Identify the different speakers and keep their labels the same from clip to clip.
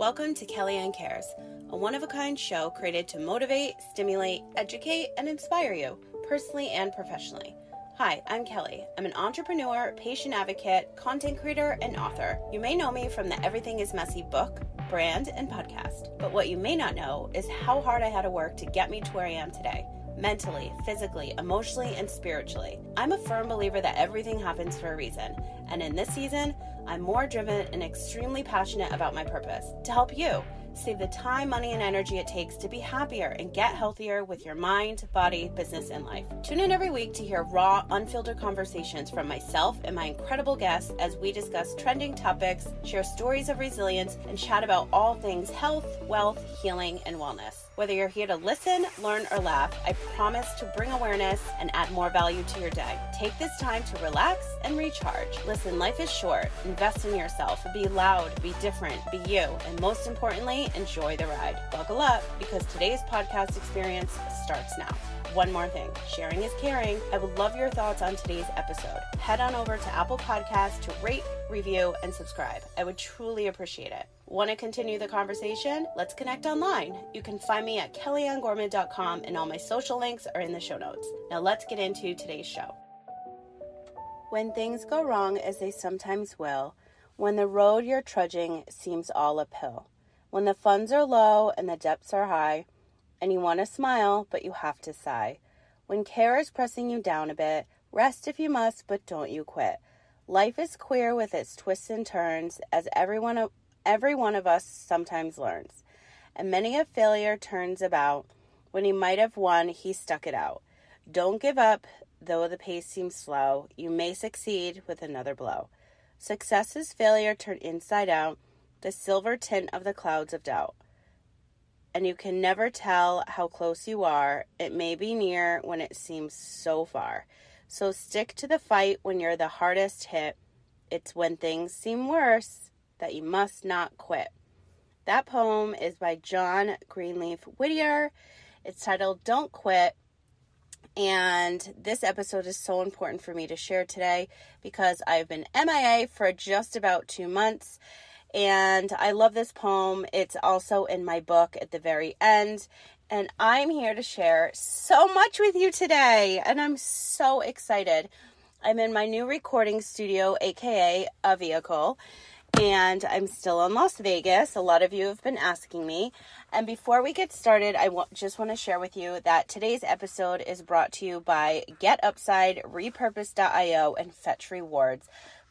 Speaker 1: Welcome to Kelly Ann Cares, a one of a kind show created to motivate, stimulate, educate, and inspire you, personally and professionally. Hi, I'm Kelly. I'm an entrepreneur, patient advocate, content creator, and author. You may know me from the Everything is Messy book, brand, and podcast. But what you may not know is how hard I had to work to get me to where I am today mentally, physically, emotionally, and spiritually. I'm a firm believer that everything happens for a reason, and in this season, I'm more driven and extremely passionate about my purpose to help you save the time, money, and energy it takes to be happier and get healthier with your mind, body, business, and life. Tune in every week to hear raw, unfiltered conversations from myself and my incredible guests as we discuss trending topics, share stories of resilience, and chat about all things health, wealth, healing, and wellness. Whether you're here to listen, learn, or laugh, I promise to bring awareness and add more value to your day. Take this time to relax and recharge. Listen, life is short. Invest in yourself. Be loud, be different, be you, and most importantly, enjoy the ride. Buckle up because today's podcast experience starts now. One more thing sharing is caring. I would love your thoughts on today's episode. Head on over to Apple Podcasts to rate, review, and subscribe. I would truly appreciate it. Want to continue the conversation? Let's connect online. You can find me at kellyanngorman.com, and all my social links are in the show notes. Now, let's get into today's show. When things go wrong, as they sometimes will, when the road you're trudging seems all uphill, when the funds are low and the debts are high, and you want to smile, but you have to sigh, when care is pressing you down a bit, rest if you must, but don't you quit. Life is queer with its twists and turns, as everyone every one of us sometimes learns. And many a failure turns about. When he might have won, he stuck it out. Don't give up, though the pace seems slow. You may succeed with another blow. Success is failure turned inside out, the silver tint of the clouds of doubt. And you can never tell how close you are. It may be near when it seems so far. So stick to the fight when you're the hardest hit. It's when things seem worse that you must not quit. That poem is by John Greenleaf Whittier. It's titled Don't Quit. And this episode is so important for me to share today because I've been MIA for just about two months. And I love this poem. It's also in my book at the very end. And I'm here to share so much with you today. And I'm so excited. I'm in my new recording studio, aka a vehicle and I'm still in Las Vegas. A lot of you have been asking me. And before we get started, I w- just want to share with you that today's episode is brought to you by Get Upside, Repurpose.io, and Fetch Rewards.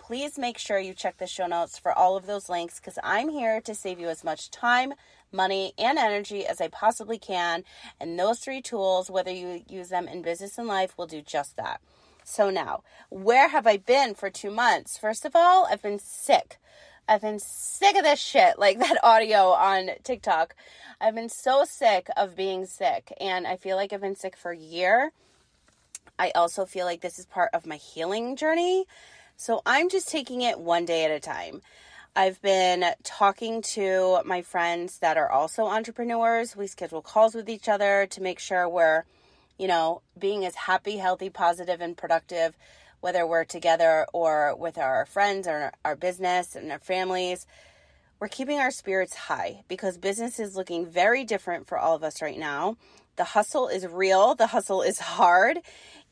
Speaker 1: Please make sure you check the show notes for all of those links because I'm here to save you as much time, money, and energy as I possibly can. And those three tools, whether you use them in business and life, will do just that. So now, where have I been for two months? First of all, I've been sick. I've been sick of this shit, like that audio on TikTok. I've been so sick of being sick, and I feel like I've been sick for a year. I also feel like this is part of my healing journey. So I'm just taking it one day at a time. I've been talking to my friends that are also entrepreneurs. We schedule calls with each other to make sure we're, you know, being as happy, healthy, positive, and productive whether we're together or with our friends or our business and our families, we're keeping our spirits high because business is looking very different for all of us right now. The hustle is real, the hustle is hard,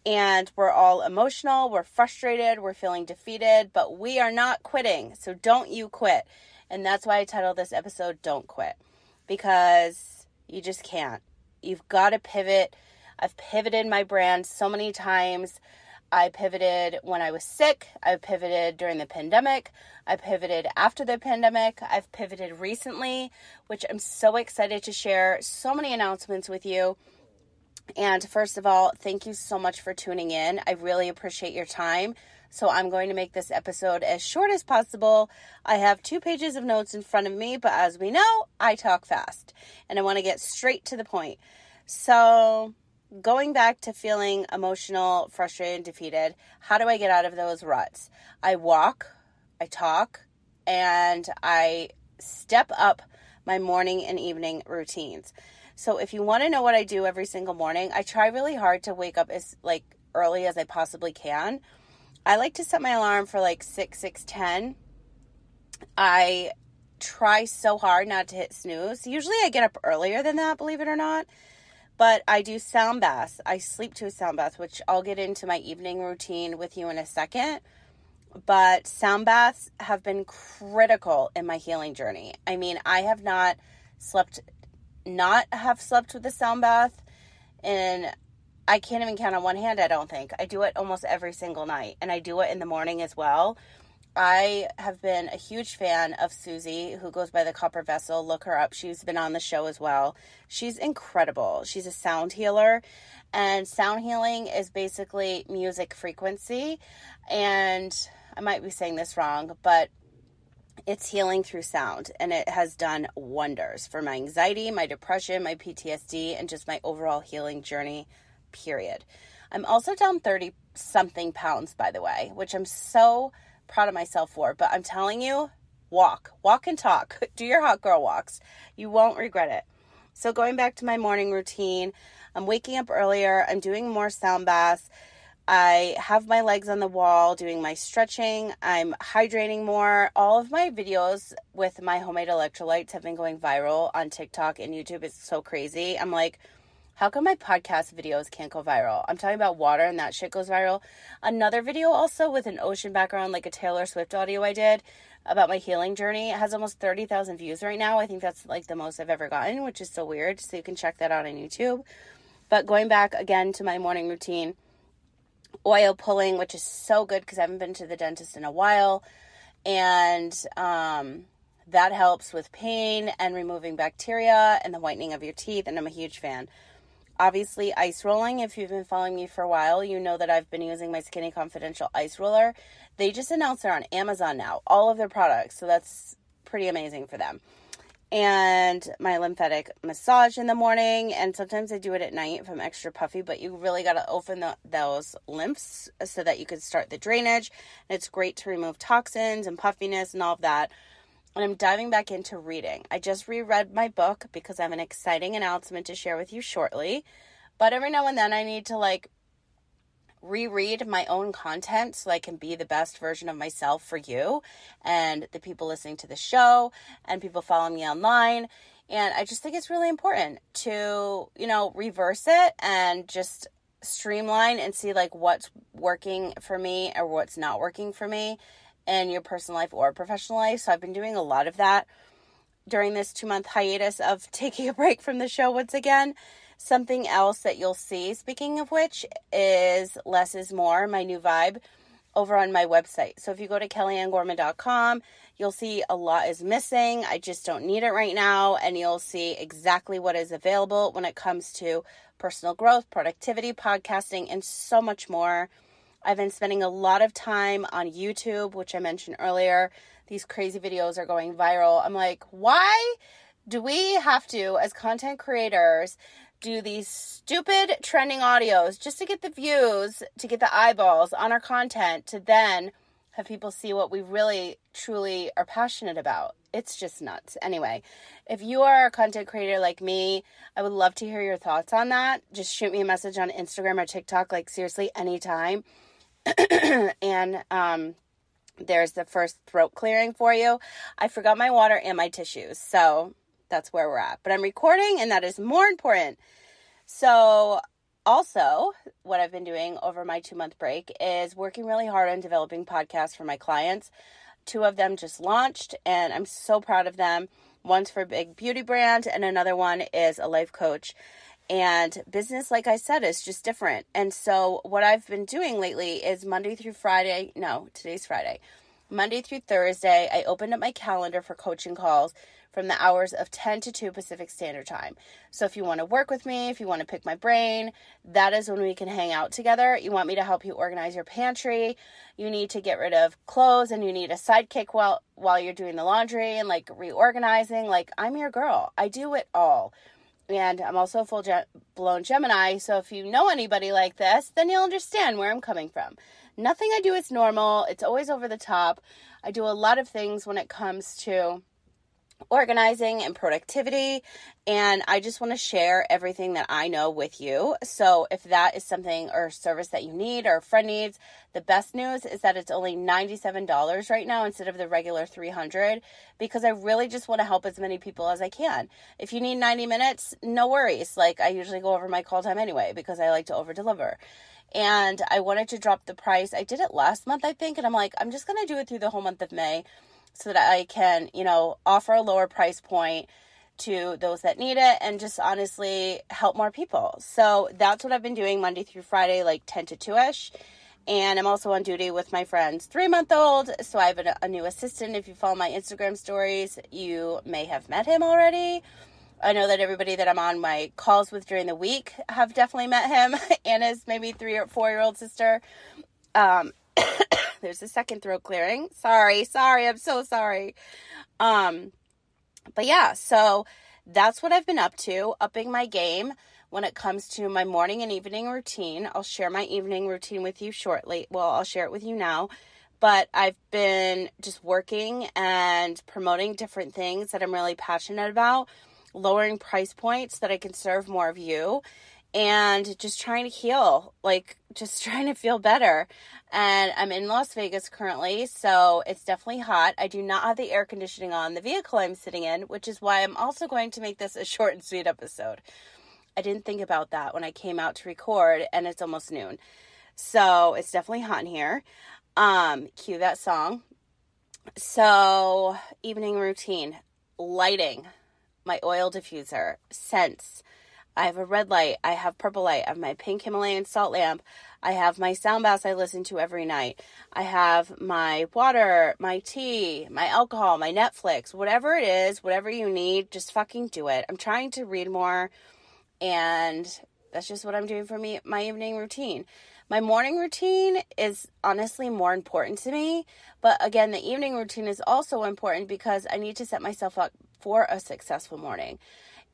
Speaker 1: and we're all emotional, we're frustrated, we're feeling defeated, but we are not quitting. So don't you quit. And that's why I titled this episode Don't Quit because you just can't. You've got to pivot. I've pivoted my brand so many times. I pivoted when I was sick. I pivoted during the pandemic. I pivoted after the pandemic. I've pivoted recently, which I'm so excited to share so many announcements with you. And first of all, thank you so much for tuning in. I really appreciate your time. So I'm going to make this episode as short as possible. I have two pages of notes in front of me, but as we know, I talk fast and I want to get straight to the point. So going back to feeling emotional, frustrated, and defeated, how do I get out of those ruts? I walk, I talk, and I step up my morning and evening routines. So if you want to know what I do every single morning, I try really hard to wake up as like early as I possibly can. I like to set my alarm for like 6 6 10. I try so hard not to hit snooze. Usually I get up earlier than that, believe it or not. But I do sound baths. I sleep to a sound bath, which I'll get into my evening routine with you in a second. But sound baths have been critical in my healing journey. I mean, I have not slept, not have slept with a sound bath, and I can't even count on one hand, I don't think. I do it almost every single night, and I do it in the morning as well. I have been a huge fan of Susie, who goes by the Copper Vessel. Look her up. She's been on the show as well. She's incredible. She's a sound healer, and sound healing is basically music frequency. And I might be saying this wrong, but it's healing through sound, and it has done wonders for my anxiety, my depression, my PTSD, and just my overall healing journey, period. I'm also down 30 something pounds, by the way, which I'm so proud of myself for. But I'm telling you, walk, walk and talk. Do your hot girl walks. You won't regret it. So, going back to my morning routine, I'm waking up earlier, I'm doing more sound baths. I have my legs on the wall doing my stretching. I'm hydrating more. All of my videos with my homemade electrolytes have been going viral on TikTok and YouTube. It's so crazy. I'm like, how come my podcast videos can't go viral? I'm talking about water and that shit goes viral. Another video also with an ocean background, like a Taylor Swift audio I did about my healing journey. It has almost 30,000 views right now. I think that's like the most I've ever gotten, which is so weird. So you can check that out on YouTube. But going back again to my morning routine, oil pulling, which is so good because I haven't been to the dentist in a while. And um, that helps with pain and removing bacteria and the whitening of your teeth. And I'm a huge fan obviously ice rolling if you've been following me for a while you know that i've been using my skinny confidential ice roller. They just announced they're on amazon now all of their products so that's pretty amazing for them. And my lymphatic massage in the morning and sometimes i do it at night if i'm extra puffy but you really got to open the, those lymphs so that you can start the drainage. And it's great to remove toxins and puffiness and all of that and I'm diving back into reading. I just reread my book because I have an exciting announcement to share with you shortly. But every now and then I need to like reread my own content so I can be the best version of myself for you and the people listening to the show and people following me online. And I just think it's really important to, you know, reverse it and just streamline and see like what's working for me or what's not working for me in your personal life or professional life. So I've been doing a lot of that during this two month hiatus of taking a break from the show once again. Something else that you'll see, speaking of which, is Less is More, my new vibe, over on my website. So if you go to kellyanngorman.com, you'll see a lot is missing. I just don't need it right now. And you'll see exactly what is available when it comes to personal growth, productivity, podcasting, and so much more. I've been spending a lot of time on YouTube, which I mentioned earlier. These crazy videos are going viral. I'm like, why do we have to, as content creators, do these stupid trending audios just to get the views, to get the eyeballs on our content, to then have people see what we really truly are passionate about. It's just nuts. Anyway, if you are a content creator like me, I would love to hear your thoughts on that. Just shoot me a message on Instagram or TikTok, like seriously, anytime. and um, there's the first throat clearing for you. I forgot my water and my tissues. So that's where we're at. But I'm recording, and that is more important. So, also, what I've been doing over my two month break is working really hard on developing podcasts for my clients. Two of them just launched, and I'm so proud of them. One's for a big beauty brand, and another one is a life coach. And business, like I said, is just different. And so, what I've been doing lately is Monday through Friday. No, today's Friday. Monday through Thursday, I opened up my calendar for coaching calls from the hours of 10 to 2 Pacific Standard Time. So, if you want to work with me, if you want to pick my brain, that is when we can hang out together. You want me to help you organize your pantry, you need to get rid of clothes, and you need a sidekick while, while you're doing the laundry and like reorganizing. Like, I'm your girl, I do it all and I'm also a full blown Gemini. So if you know anybody like this, then you'll understand where I'm coming from. Nothing I do is normal, it's always over the top. I do a lot of things when it comes to organizing and productivity. And I just want to share everything that I know with you. So if that is something or service that you need or a friend needs, the best news is that it's only $97 right now instead of the regular 300 because I really just want to help as many people as I can. If you need 90 minutes, no worries. Like I usually go over my call time anyway because I like to over deliver and I wanted to drop the price. I did it last month, I think, and I'm like, I'm just going to do it through the whole month of May so that I can, you know, offer a lower price point to those that need it and just honestly help more people. So that's what I've been doing Monday through Friday, like 10 to 2 ish. And I'm also on duty with my friend's three month old. So I have a, a, new assistant. If you follow my Instagram stories, you may have met him already. I know that everybody that I'm on my calls with during the week have definitely met him. Anna's maybe three or four year old sister. Um, there's a second throat clearing. Sorry, sorry, I'm so sorry. Um, but yeah, so that's what I've been up to, upping my game when it comes to my morning and evening routine. I'll share my evening routine with you shortly. Well, I'll share it with you now. But I've been just working and promoting different things that I'm really passionate about, lowering price points that I can serve more of you and just trying to heal, like just trying to feel better. And I'm in Las Vegas currently, so it's definitely hot. I do not have the air conditioning on the vehicle I'm sitting in, which is why I'm also going to make this a short and sweet episode. I didn't think about that when I came out to record, and it's almost noon. So it's definitely hot in here. Um, cue that song. So, evening routine, lighting, my oil diffuser, scents, I have a red light. I have purple light. I have my pink Himalayan salt lamp. I have my sound baths I listen to every night. I have my water, my tea, my alcohol, my Netflix, whatever it is, whatever you need, just fucking do it. I'm trying to read more and that's just what I'm doing for me my evening routine. My morning routine is honestly more important to me, but again, the evening routine is also important because I need to set myself up for a successful morning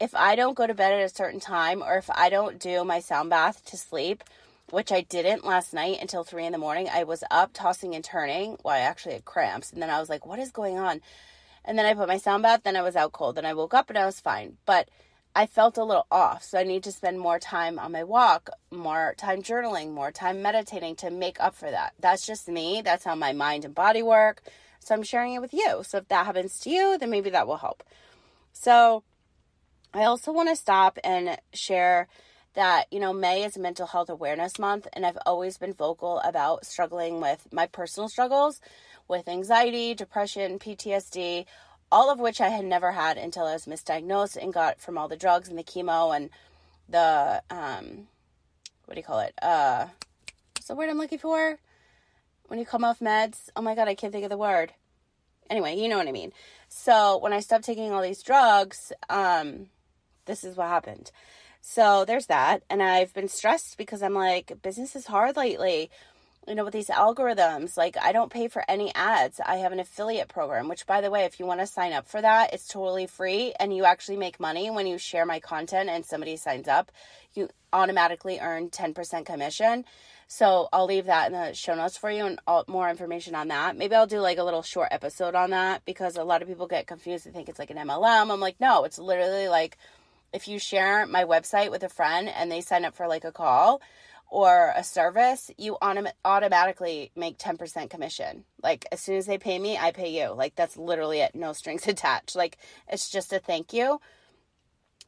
Speaker 1: if I don't go to bed at a certain time or if I don't do my sound bath to sleep, which I didn't last night until three in the morning, I was up tossing and turning. Well, I actually had cramps. And then I was like, what is going on? And then I put my sound bath, then I was out cold. Then I woke up and I was fine. But I felt a little off. So I need to spend more time on my walk, more time journaling, more time meditating to make up for that. That's just me. That's how my mind and body work. So I'm sharing it with you. So if that happens to you, then maybe that will help. So I also want to stop and share that, you know, May is Mental Health Awareness Month, and I've always been vocal about struggling with my personal struggles with anxiety, depression, PTSD, all of which I had never had until I was misdiagnosed and got from all the drugs and the chemo and the, um, what do you call it? Uh, what's the word I'm looking for? When you come off meds? Oh my God, I can't think of the word. Anyway, you know what I mean. So when I stopped taking all these drugs, um, this is what happened. So there's that. And I've been stressed because I'm like, business is hard lately. You know, with these algorithms, like I don't pay for any ads. I have an affiliate program, which by the way, if you want to sign up for that, it's totally free and you actually make money when you share my content and somebody signs up. You automatically earn 10% commission. So I'll leave that in the show notes for you and all, more information on that. Maybe I'll do like a little short episode on that because a lot of people get confused and think it's like an MLM. I'm like, no, it's literally like if you share my website with a friend and they sign up for like a call or a service, you autom- automatically make 10% commission. Like as soon as they pay me, I pay you. Like that's literally it, no strings attached. Like it's just a thank you.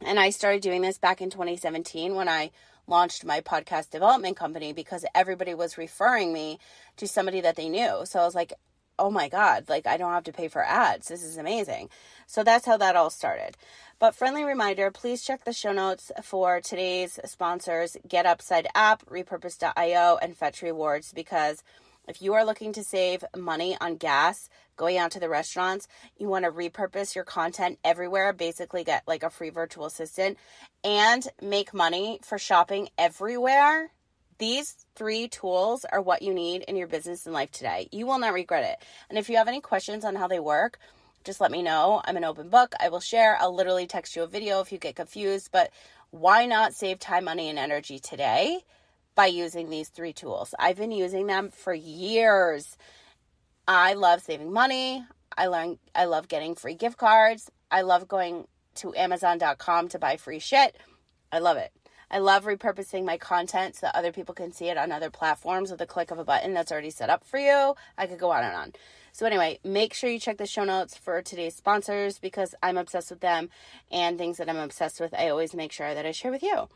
Speaker 1: And I started doing this back in 2017 when I launched my podcast development company because everybody was referring me to somebody that they knew. So I was like, oh my God, like I don't have to pay for ads. This is amazing. So that's how that all started. But friendly reminder, please check the show notes for today's sponsors, Get Upside app, repurpose.io, and Fetch Rewards because if you are looking to save money on gas going out to the restaurants, you want to repurpose your content everywhere, basically get like a free virtual assistant and make money for shopping everywhere. These three tools are what you need in your business and life today. You will not regret it. And if you have any questions on how they work, just let me know. I'm an open book. I will share. I'll literally text you a video if you get confused. But why not save time, money, and energy today by using these three tools? I've been using them for years. I love saving money. I learn I love getting free gift cards. I love going to Amazon.com to buy free shit. I love it. I love repurposing my content so that other people can see it on other platforms with a click of a button that's already set up for you. I could go on and on. So, anyway, make sure you check the show notes for today's sponsors because I'm obsessed with them and things that I'm obsessed with, I always make sure that I share with you.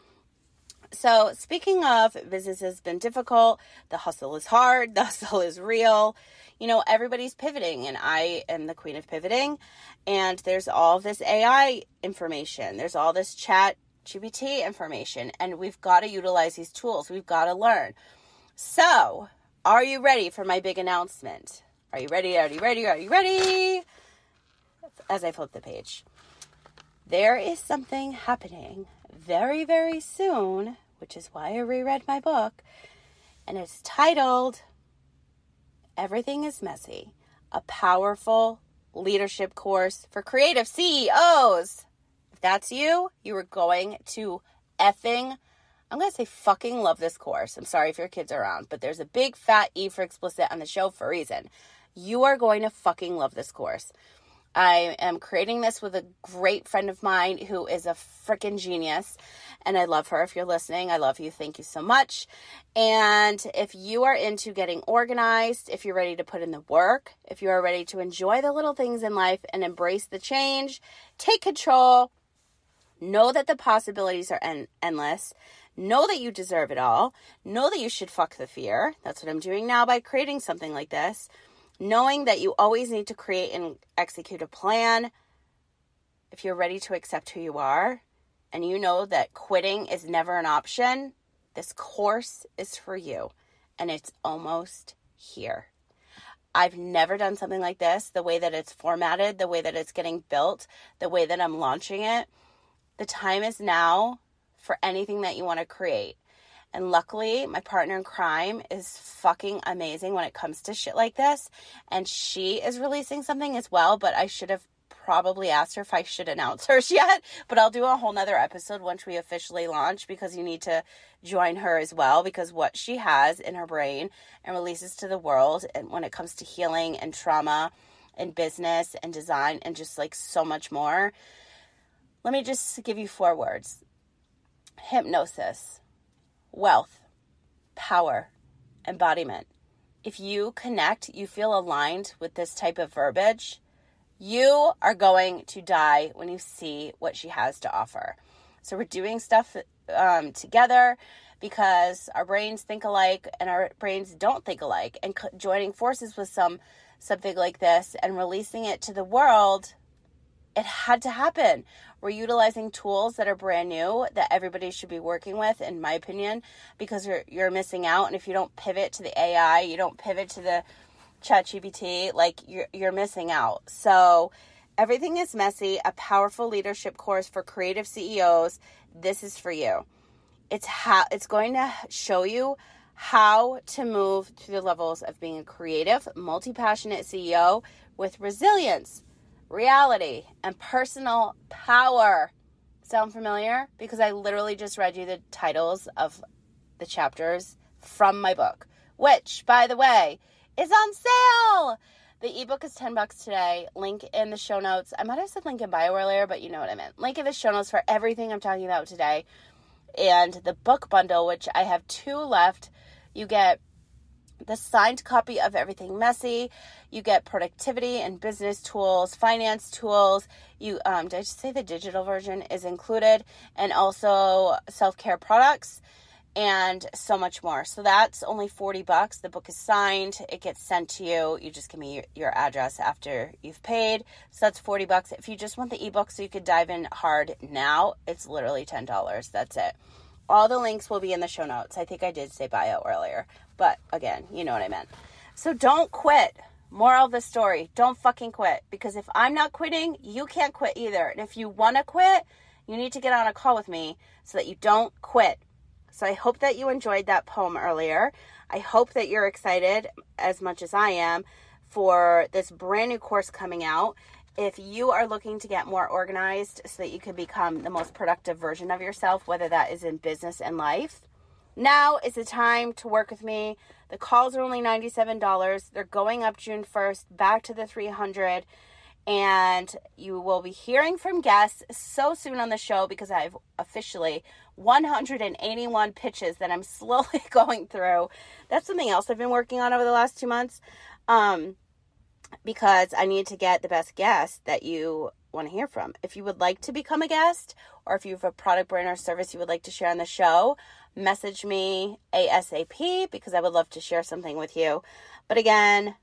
Speaker 1: So, speaking of business has been difficult, the hustle is hard, the hustle is real. You know, everybody's pivoting, and I am the queen of pivoting. And there's all this AI information, there's all this chat GPT information, and we've got to utilize these tools. We've got to learn. So, are you ready for my big announcement? Are you ready? Are you ready? Are you ready? As I flip the page, there is something happening very, very soon, which is why I reread my book, and it's titled Everything is Messy A Powerful Leadership Course for Creative CEOs. That's you, you are going to effing, I'm going to say fucking love this course. I'm sorry if your kids are around, but there's a big fat E for explicit on the show for a reason. You are going to fucking love this course. I am creating this with a great friend of mine who is a freaking genius. And I love her. If you're listening, I love you. Thank you so much. And if you are into getting organized, if you're ready to put in the work, if you are ready to enjoy the little things in life and embrace the change, take control, know that the possibilities are en- endless. Know that you deserve it all. Know that you should fuck the fear. That's what I'm doing now by creating something like this knowing that you always need to create and execute a plan if you're ready to accept who you are and you know that quitting is never an option, this course is for you and it's almost here. I've never done something like this, the way that it's formatted, the way that it's getting built, the way that I'm launching it. The time is now for anything that you want to create. And luckily, my partner in crime is fucking amazing when it comes to shit like this. And she is releasing something as well, but I should have probably asked her if I should announce hers yet. But I'll do a whole nother episode once we officially launch because you need to join her as well because what she has in her brain and releases to the world and when it comes to healing and trauma and business and design and just like so much more. Let me just give you four words. Hypnosis wealth, power, embodiment. If you connect, you feel aligned with this type of verbiage, you are going to die when you see what she has to offer. So we're doing stuff um, together because our brains think alike and our brains don't think alike. And joining forces with some something like this and releasing it to the world, it had to happen. We're utilizing tools that are brand new that everybody should be working with, in my opinion, because you're you're missing out. And if you don't pivot to the AI, you don't pivot to the chat GPT, like you're you're missing out. So everything is messy, a powerful leadership course for creative CEOs. This is for you. It's how it's going to show you how to move to the levels of being a creative, multi-passionate CEO with resilience reality, and personal power. Sound familiar? Because I literally just read you the titles of the chapters from my book, which, by the way, is on sale. The ebook is 10 bucks today. Link in the show notes. I might have said link in bio earlier, but you know what I meant. Link in the show notes for everything I'm talking about today. And the book bundle, which I have two left, you get the signed copy of Everything Messy. You get productivity and business tools, finance tools. You um, did I just say the digital version is included, and also self care products and so much more. So that's only 40 bucks. The book is signed, it gets sent to you. You just give me your, address after you've paid. So that's 40 bucks. If you just want the ebook so you could dive in hard now, it's literally $10. That's it. All the links will be in the show notes. I think I did say bio earlier, but again, you know what I meant. So don't quit. Moral of the story don't fucking quit because if I'm not quitting, you can't quit either. And if you want to quit, you need to get on a call with me so that you don't quit. So I hope that you enjoyed that poem earlier. I hope that you're excited as much as I am for this brand new course coming out if you are looking to get more organized so that you can become the most productive version of yourself, whether that is in business and life, now is the time to work with me. The calls are only $97. They're going up June 1st, back to the 300. And you will be hearing from guests so soon on the show because I've officially 181 pitches that I'm slowly going through. That's something else I've been working on over the last two months. Um, because I need to get the best guest that you want to hear from. If you would like to become a guest or if you have a product brand or service you would like to share on the show, message me ASAP because I would love to share something with you. But again,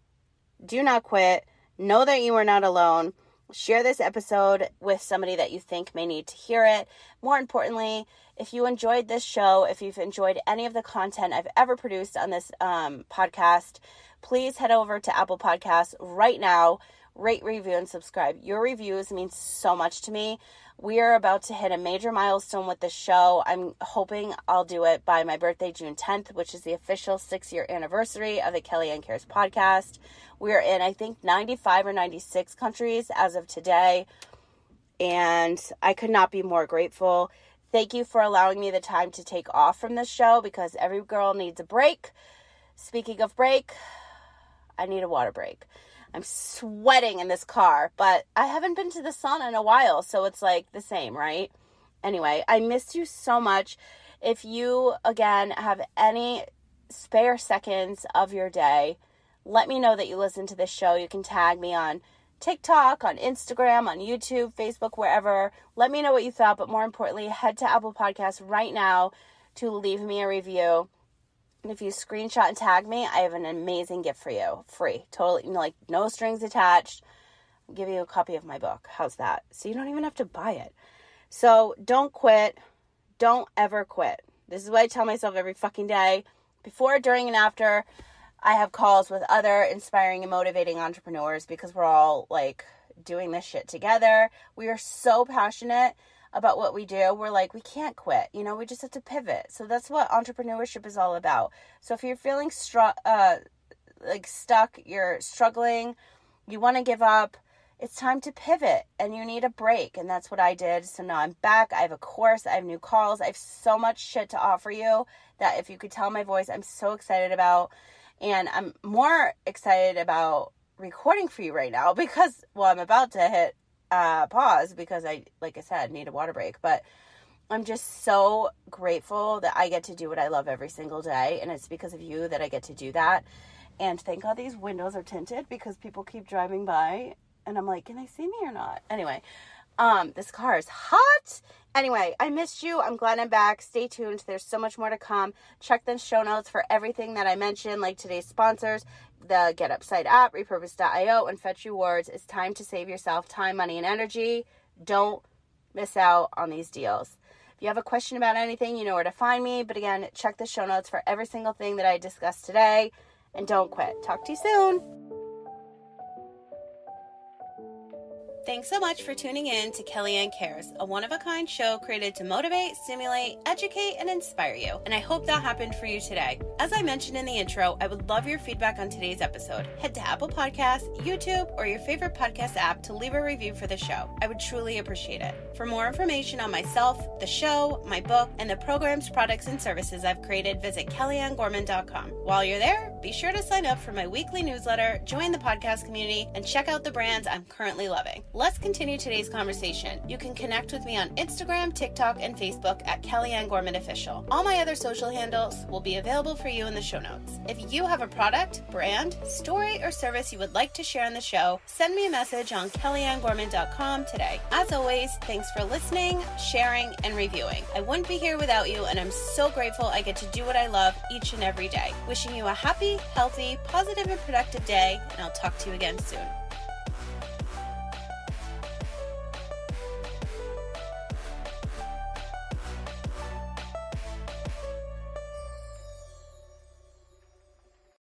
Speaker 1: do not quit. Know that you are not alone. Share this episode with somebody that you think may need to hear it. More importantly, if you enjoyed this show, if you've enjoyed any of the content I've ever produced on this um, podcast, please head over to Apple Podcasts right now, rate, review, and subscribe. Your reviews mean so much to me. We are about to hit a major milestone with the show. I'm hoping I'll do it by my birthday, June 10th, which is the official six year anniversary of the Kelly Ann Cares podcast. We are in, I think, 95 or 96 countries as of today. And I could not be more grateful. Thank you for allowing me the time to take off from this show because every girl needs a break. Speaking of break, I need a water break. I'm sweating in this car, but I haven't been to the sauna in a while, so it's like the same, right? Anyway, I miss you so much. If you, again, have any spare seconds of your day, let me know that you listen to this show. You can tag me on TikTok, on Instagram, on YouTube, Facebook, wherever. Let me know what you thought, but more importantly, head to Apple Podcasts right now to leave me a review. And if you screenshot and tag me, I have an amazing gift for you. Free. Totally, like, no strings attached. I'll give you a copy of my book. How's that? So you don't even have to buy it. So don't quit. Don't ever quit. This is what I tell myself every fucking day. Before, during, and after, I have calls with other inspiring and motivating entrepreneurs because we're all like doing this shit together. We are so passionate about what we do, we're like, we can't quit. You know, we just have to pivot. So that's what entrepreneurship is all about. So if you're feeling stru- uh, like stuck, you're struggling, you want to give up, it's time to pivot and you need a break. And that's what I did. So now I'm back. I have a course, I have new calls, I have so much shit to offer you that if you could tell my voice, I'm so excited about. And I'm more excited about recording for you right now because, well, I'm about to hit uh, pause because I, like I said, need a water break. But I'm just so grateful that I get to do what I love every single day. And it's because of you that I get to do that. And thank God these windows are tinted because people keep driving by. And I'm like, can they see me or not? Anyway, um, this car is hot. Anyway, I missed you. I'm glad I'm back. Stay tuned. There's so much more to come. Check the show notes for everything that I mentioned, like today's sponsors, the Get Upside app, repurpose.io, and Fetch Rewards. It's time to save yourself time, money, and energy. Don't miss out on these deals. If you have a question about anything, you know where to find me. But again, check the show notes for every single thing that I discussed today. And don't quit. Talk to you soon. Thanks so much for tuning in to Kelly Ann Cares, a one of a kind show created to motivate, stimulate, educate, and inspire you. And I hope that happened for you today. As I mentioned in the intro, I would love your feedback on today's episode. Head to Apple Podcasts, YouTube, or your favorite podcast app to leave a review for the show. I would truly appreciate it. For more information on myself, the show, my book, and the programs, products, and services I've created, visit KellyAnnGorman.com. While you're there, be sure to sign up for my weekly newsletter, join the podcast community, and check out the brands I'm currently loving. Let's continue today's conversation. You can connect with me on Instagram, TikTok, and Facebook at Kelly Ann Gorman Official. All my other social handles will be available for you in the show notes. If you have a product, brand, story, or service you would like to share on the show, send me a message on KellyAnnGorman.com today. As always, thanks for listening, sharing, and reviewing. I wouldn't be here without you, and I'm so grateful I get to do what I love each and every day. Wishing you a happy, healthy, positive, and productive day, and I'll talk to you again soon.